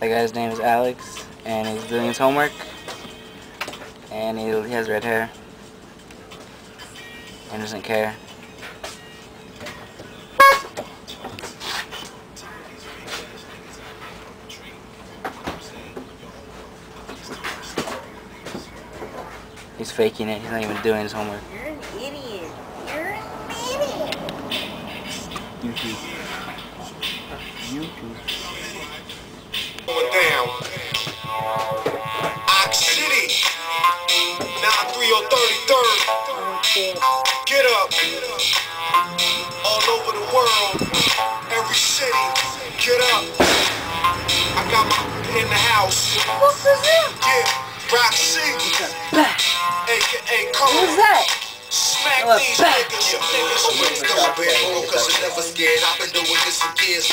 That guy's name is Alex, and he's doing his homework. And he, he has red hair. And doesn't care. He's faking it. He's not even doing his homework. You're an idiot. You're an idiot. YouTube. YouTube. 93033rd. Get up. All over the world. Every city. Get up. I got my in the house. What was that? Yeah. Roc C. AKA Cole. Who's that? Smack these niggas. Niggas always never been broke, cause I never scared. I've been doing this for years.